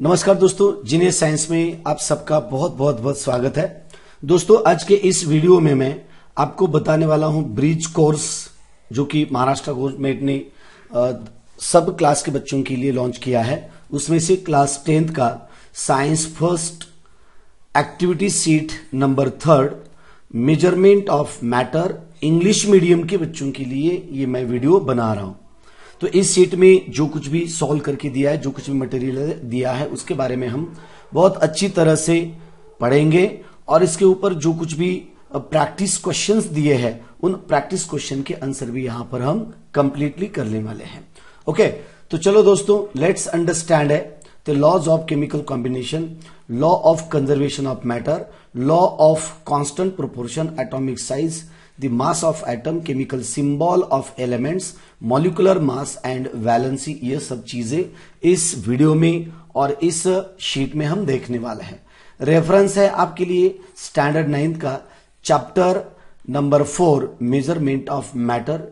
नमस्कार दोस्तों genius science में आप सबका बहुत बहुत बहुत स्वागत है। दोस्तों, आज के इस वीडियो में मैं आपको बताने वाला हूँ ब्रिज कोर्स, जो कि महाराष्ट्र गवर्नमेंट ने सब क्लास के बच्चों के लिए लॉन्च किया है। उसमें से क्लास टेंथ का science first activity sheet number third, measurement of matter, English medium के बच्चों के लिए ये मैं वीडियो बना रहा हूँ। तो इस सीट में जो कुछ भी सॉल्व करके दिया है, जो कुछ भी मटेरियल दिया है, उसके बारे में हम बहुत अच्छी तरह से पढ़ेंगे और इसके ऊपर जो कुछ भी प्रैक्टिस क्वेश्चंस दिए हैं, उन प्रैक्टिस क्वेश्चन के आंसर भी यहाँ पर हम कंप्लीटली करने वाले हैं। ओके तो चलो दोस्तों लेट्स अंडरस्टैंड है the laws of chemical combination law of conservation of matter law of constant proportion atomic size the mass of atom, chemical symbol of elements, molecular mass and valency, ये सब चीज़ें इस video में और इस sheet में हम देखने वाले हैं। रेफरेंस है आपके लिए स्टैंडर्ड नाइन्थ का chapter number four measurement of matter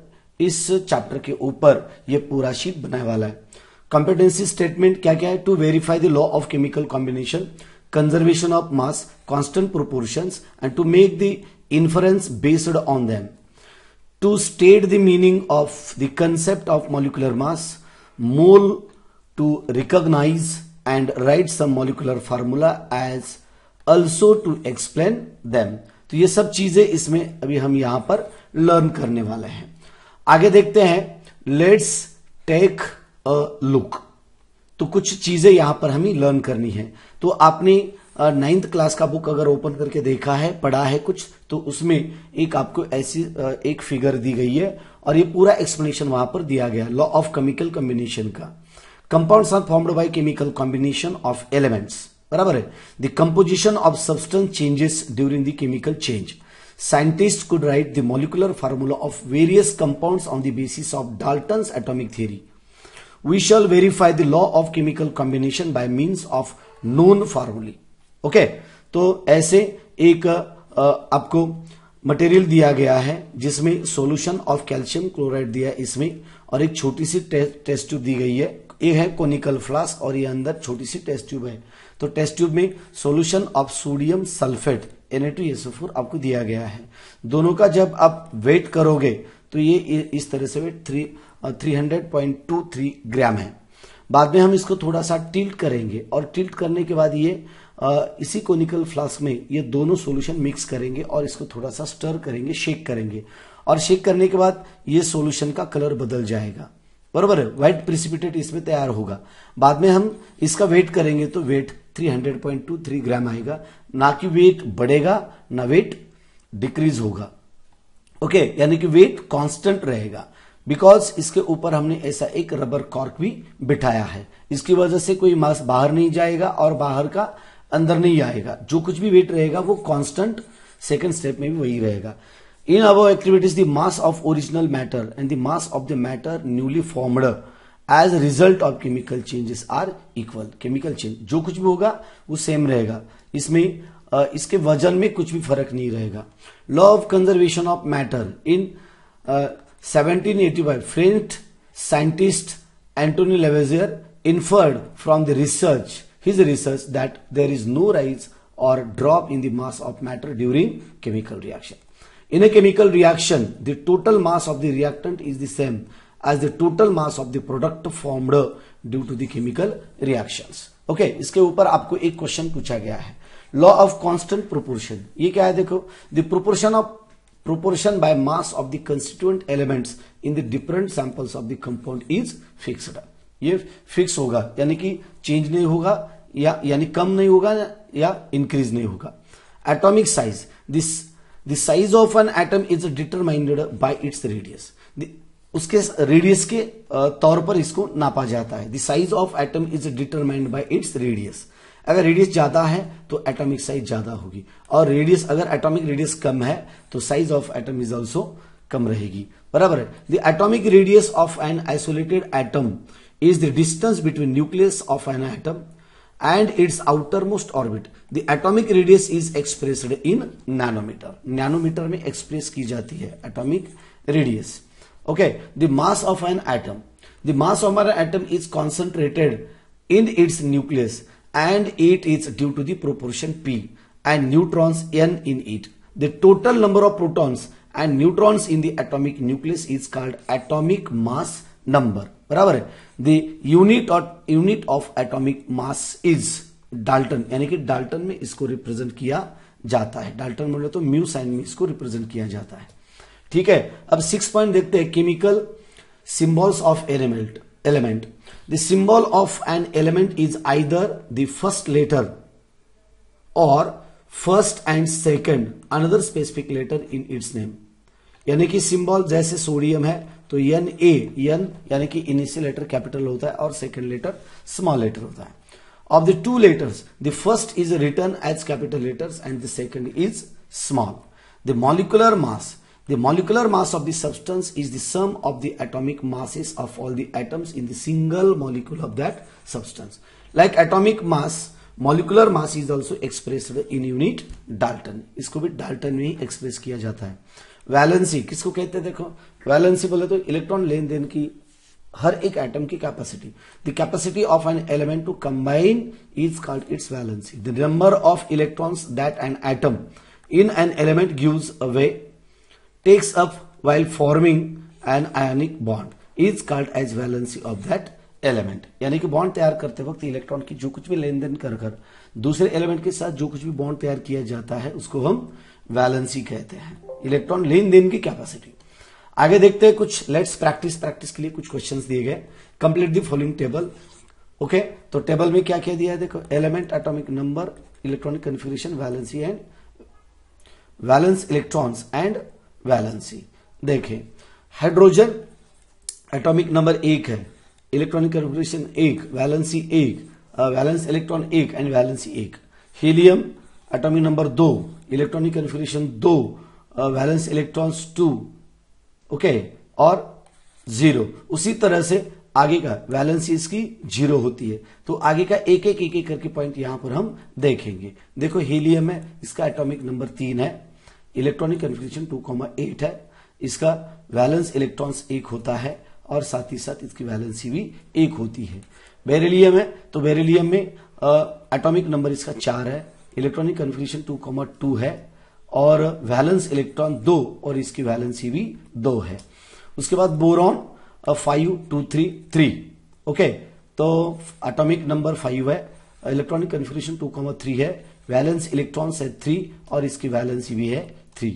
इस चैप्टर के ऊपर ये पूरा शीट बनाने वाला है। कॉम्पिटेंसी स्टेटमेंट क्या क्या है? To verify the law of chemical combination conservation of mass, constant proportions, and to make the inference based on them. To state the meaning of the concept of molecular mass, mole to recognize and write some molecular formula as also to explain them. तो ये सब चीज़ें इसमें अभी हम यहाँ पर learn करने वाले हैं आगे देखते हैं लेट्स टेक अ लुक तो कुछ चीज़ें यहाँ पर हमें लर्न करनी है तो आपने नाइन्थ क्लास का बुक अगर ओपन करके देखा है, पढ़ा है कुछ तो उसमें एक आपको ऐसी एक फिगर दी गई है और ये पूरा एक्सप्लेनेशन वहाँ पर दिया गया लॉ ऑफ़ केमिकल कॉम्बिनेशन का। Compounds are formed by chemical combination of elements बराबर है? The composition of substance changes during the chemical change scientist could write the molecular formula of various compounds on the basis of Dalton atomic theory we shall verify the law of chemical combination by means of known formulae okay? तो ऐसे एक आपको material दिया गया है जिसमें solution of calcium chloride दिया है इसमें और एक छोटी सी टे, टेस्ट ट्यूब दी गई है। ये है कोनिकल फ्लास्क और ये अंदर छोटी सी टेस्ट ट्यूब है। तो टेस्ट ट्यूब में solution of sodium sulphate Na2SO4 आपको दिया गया है। दोनों का जब आप वेट करोगे तो ये इस तरह से weight three three hundred point two three gram है। बाद में हम इसको थोड़ा सा टिल्ट करेंगे और टिल्ट करने के बाद ये इसी कोनिकल फ्लास्क में ये दोनों सॉल्यूशन मिक्स करेंगे और इसको थोड़ा सा स्टर करेंगे, शेक करेंगे। और शेक करने के बाद ये सॉल्यूशन का कलर बदल जाएगा। बरोबर है? व्हाइट प्रिसिपिटेट इसमें तैयार होगा। बाद में हम इसका वेट करेंगे तो वेट 300.23 ग्राम आएगा। ना कि वेट बढ़ेगा, ना वेट डिक्रीज होगा। ओके यानी कि वेट कांस्टेंट रहेगा। बिकॉज़ इसके ऊपर हमने ऐसा एक रबर कॉर्क भी बिठाया है। इसकी वजह से कोई मास बाहर नहीं जाएगा और बाहर का अंदर नहीं आएगा। जो कुछ भी वेट रहेगा वो कांस्टेंट सेकंड स्टेप में भी वही रहेगा। In our activities the mass of original matter and the mass of the matter newly formed as result of chemical changes are equal chemical change जो कुछ भी होगा वो सेम रहेगा। इसमें इसके वज़न में कुछ भी फ़र्क नहीं रहेगा। Law of conservation of matter in 1785 French scientist Antoine Lavoisier inferred from the research his research that there is no rise or drop in the mass of matter during chemical reaction in a chemical reaction the total mass of the reactant is the same as the total mass of the product formed due to the chemical reactions okay okay, इसके ऊपर आपको एक question पूछा गया है law of constant proportion ये क्या है देखो the proportion of proportion by mass of the constituent elements in the different samples of the compound is fixed. ये फिक्स होगा, यानी कि चेंज नहीं होगा, या यानी कम नहीं होगा, या इंक्रीज नहीं होगा. Atomic size this the size of an atom is determined by its radius उसके रेडियस के तौर पर इसको नापा जाता है. The size of atom is determined by its radius अगर रेडियस ज़्यादा है तो एटॉमिक साइज़ ज़्यादा होगी। और रेडियस अगर एटॉमिक रेडियस कम है तो size of atom is also कम रहेगी। बराबर है? Atomic radius of an isolated atom is the distance between nucleus of an atom and its outermost orbit the atomic radius is expressed in nanometer nanometer में express की जाती है atomic radius okay the mass of an atom the mass of an atom is concentrated in its nucleus and it is due to the proportion P and neutrons N in it. The total number of protons and neutrons in the atomic nucleus is called atomic mass number. बराबर है the unit और unit of atomic mass is Dalton यानी कि Dalton में इसको represent किया जाता है डाल्टन मतलब तो म्यू में इसको रिप्रेजेंट किया जाता है ठीक है अब सिक्स पॉइंट देखते हैं chemical symbols of element element the symbol of an element is either the first letter और first and second another specific letter in its name यानी कि सिंबल जैसे सोडियम है तो एन ए एन यानी कि इनिशियल लेटर कैपिटल होता है और सेकेंड लेटर स्मॉल लेटर होता है। Of the two letters the first is written as capital letters and the second is small the molecular mass The molecular mass of the substance is the sum of the atomic masses of all the atoms in the single molecule of that substance. Like atomic mass, molecular mass is also expressed in unit Dalton. इसको भी Dalton में ही express किया जाता है valency किसको कहते हैं देखो वैलेंसी बोले तो इलेक्ट्रॉन लेन देन की हर एक एटम की capacity the capacity of an element to combine is called its valency the number of electrons that an atom in an element gives away Takes up while forming an ionic bond. Is called as valency of that element यानी कि bond तैयार करते वक्त electron की जो कुछ भी लेन then कर कर दूसरे एलिमेंट के साथ जो कुछ भी बॉन्ड तैयार किया जाता है, उसको हम वैलेंसी कहते हैं। इलेक्ट्रॉन लेन देन की कैपेसिटी आगे देखते हैं कुछ लेट्स प्रैक्टिस प्रैक्टिस के लिए कुछ क्वेश्चंस दिए गए। Complete the following table okay तो टेबल में क्या क्या दिया है? देखो element atomic number electronic configuration valency and valence electrons and valency देखें हाइड्रोजन एटॉमिक नंबर एक है इलेक्ट्रॉनिक कन्फिग्रेशन एक वैलेंसी एक वैलेंस इलेक्ट्रॉन एक एंड वैलेंसी एक. हीलियम एटॉमिक नंबर दो इलेक्ट्रॉनिक कन्फिग्रेशन दो वैलेंस इलेक्ट्रॉन्स टू ओके और ज़ीरो उसी तरह से आगे का वैलेंसी इसकी ज़ीरो होती है। तो आगे का एक एक एक एक करके पॉइंट यहाँ पर हम देखेंगे। देखो हीलियम है, इसका एटॉमिक नंबर तीन है। Electronic configuration two comma eight है। इसका वैलेंस इलेक्ट्रॉन्स एक होता है और साथ ही साथ इसकी वैलेंसी भी एक होती है। बेरिलियम है तो बेरिलियम में एटॉमिक नंबर इसका चार है, electronic configuration two comma two है, और वैलेंस इलेक्ट्रॉन दो और इसकी वैलेंसी भी दो है। उसके बाद boron five, two, three three, okay? तो एटॉमिक नंबर फाइव है, electronic configuration two comma three है, वैलेंस इलेक्ट्रॉन्स है थ्री और इसकी वैलेंसी भी है three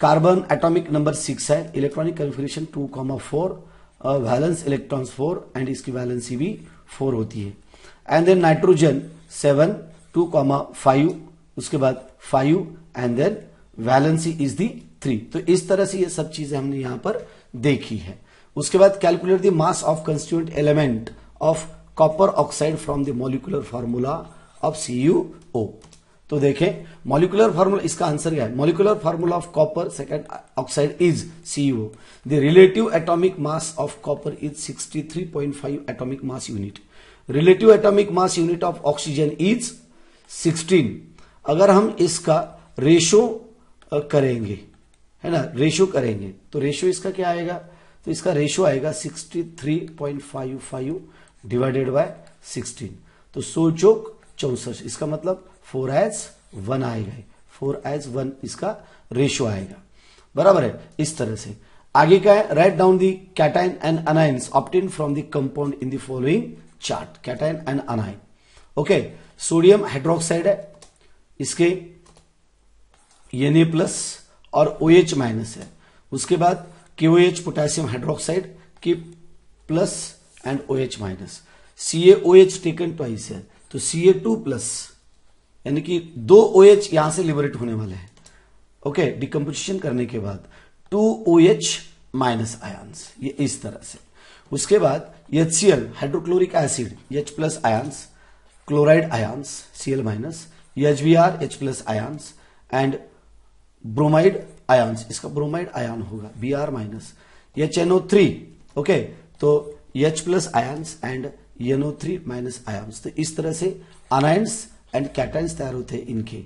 carbon atomic number six है electronic configuration two comma four valence electrons four and इसकी वैलेंसी भी फोर होती है. And then nitrogen seven two comma five उसके बाद five and then valency is the three तो इस तरह से ये सब चीज़ें हमने यहाँ पर देखी है. उसके बाद calculate the mass of constituent element of copper oxide from the molecular formula of C U O तो देखें मॉलिकुलर फार्मूला इसका आंसर क्या है? Molecular formula of copper second oxide is CU the relative atomic mass of copper is 63.5 atomic mass unit relative atomic mass unit of oxygen is 16 अगर हम इसका ratio करेंगे, है ना? रेशो करेंगे तो रेशो इसका क्या आएगा? तो इसका रेशो आएगा 63.55 डिवाइडेड बाय 16 तो सो चौक चौसठ, इसका मतलब फोर एच वन आएगा फोर एच वन इसका रेशियो आएगा। बराबर है? इस तरह से। आगे का है? Write down the cation and anions obtain from the compound in the following chart cation and anion okay sodium hydroxide है। इसके एन प्लस और ओ OH माइनस है। उसके बाद के potassium hydroxide K plus and O H minus C A O H taken twice है। तो सी ए two plus यानी कि दो ओ OH यहाँ से लिबरेट होने वाले हैं। ओके डिकम्पोजिशन करने के बाद two O H minus ions ये इस तरह से। उसके बाद H C L hydrochloric acid H plus ions chloride ions C L minus H B R H plus ions and bromide ions इसका ब्रोमाइड आयन होगा B R minus H N O three okay तो H plus ions and NO three minus ions तो इस तरह से anions and cations तैयार होते हैं इनके।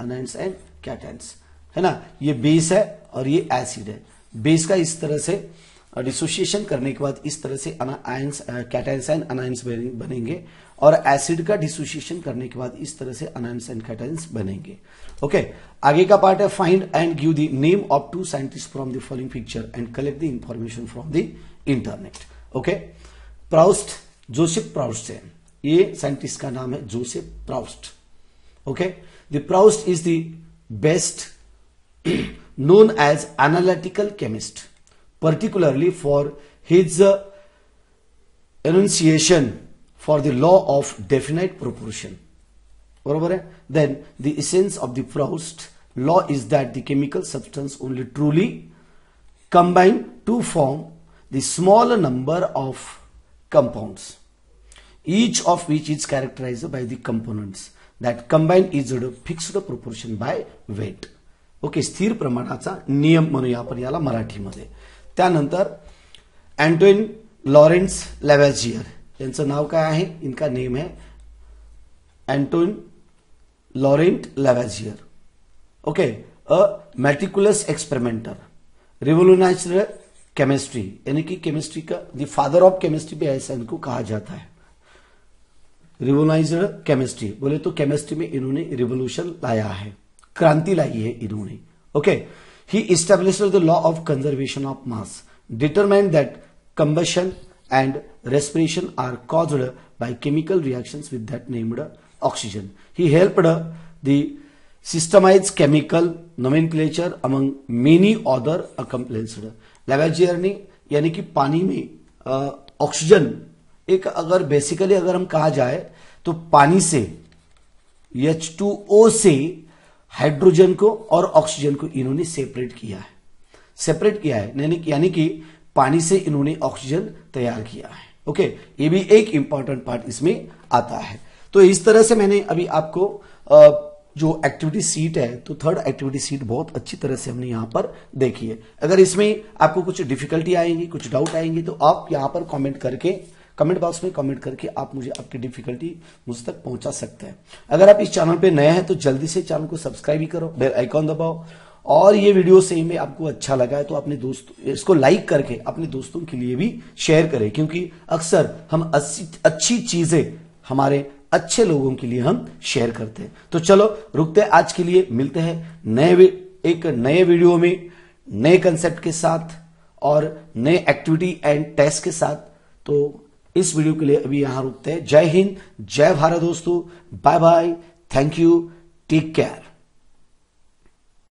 अनाइंस एंड कैटाइंस है ना? ये बेस है और ये एसिड है। बेस का इस तरह से डिसोसिएशन करने के बाद इस तरह से आयंस कैटाइंस एंड अनाइंस बनेंगे। और एसिड का डिसोसिएशन करने के बाद इस तरह से अनाइंस एंड कैटाइंस बनेंगे। ओके आगे का पार्ट है find and give the name of two scientist from the following picture and collect the information from the internet okay Proust Joseph Proust है ये साइंटिस्ट का नाम है Joseph Proust okay the Proust is the best known as analytical chemist particularly for his enunciation for the law of definite proportion बरबर है? Then the essence of the Proust law is that the chemical substance only truly combine to form the small number of compounds each of which is characterized by the components. That combine is a fixed proportion by weight. Okay स्थिर प्रमाणाचा नियम म्हणूया आपण याला मराठीमध्ये. त्यानंतर अँटोइन Lawrence लॅव्हॅजियर यांचं नाव काय आहे? इनका नेम आहे Antoine Laurent Lavoisier okay a meticulous experimenter revolutionized chemistry यानी कि केमिस्ट्री का द फादर ऑफ केमिस्ट्री भी ऐसा इनको कहा जाता है. रिवोलाइज्ड केमिस्ट्री बोले तो केमिस्ट्री में इन्होंने रिवोल्यूशन लाया है। क्रांति लाई है इन्होंने। Okay he establish the law of conservation of mass determined that combustion and respiration are caused by chemical reactions with that named oxygen. He helped the systemized chemical nomenclature among many other accomplished. Lavoisier ने, यानी कि पानी में oxygen एक अगर basically अगर हम कहा जाए तो पानी से H2O से हाइड्रोजन को और ऑक्सीजन को इन्होंने सेपरेट किया है। सेपरेट किया है, यानी कि पानी से इन्होंने ऑक्सीजन तैयार किया है। ओके ये भी एक इंपॉर्टेंट पार्ट इसमें आता है। तो इस तरह से मैंने अभी आपको जो एक्टिविटी सीट है तो थर्ड एक्टिविटी सीट बहुत अच्छी तरह से हमने यहाँ पर देखी है। अगर इसमें आपको कुछ डिफिकल्टी आएँगी, कुछ डाउट आएँगी तो आप यहाँ पर कमेंट करके कमेंट बॉक्स में कमेंट करके आप मुझे आपकी डिफिकल्टी मुझ तक पहुँचा सकते हैं। अगर आप इस चैनल पे नए हैं तो जल्दी से चैनल को सब्सक्राइब भी करो, बेल आइकॉन दबाओ। और ये वीडियो सही में आपको अच्छा लगा है तो अपने दोस्त, इसको लाइक करके अपने दोस्तों के लिए भी शेयर करें, क्योंकि अक्सर हम अच्छी चीज़ें हमारे अच्छे लोगों के लिए हम शेयर करते हैं। तो चलो, रुकते हैं आज के लिए, मिलते हैं नए एक नए वीडियो में, नए कंसेप्ट के साथ और नए एक्टिविटी एंड टेस्ट के साथ। तो इस वीडियो के लिए अभी यहाँ रुकते हैं। जय हिंद, जय भारत दोस्तों। Bye bye, thank you, take care.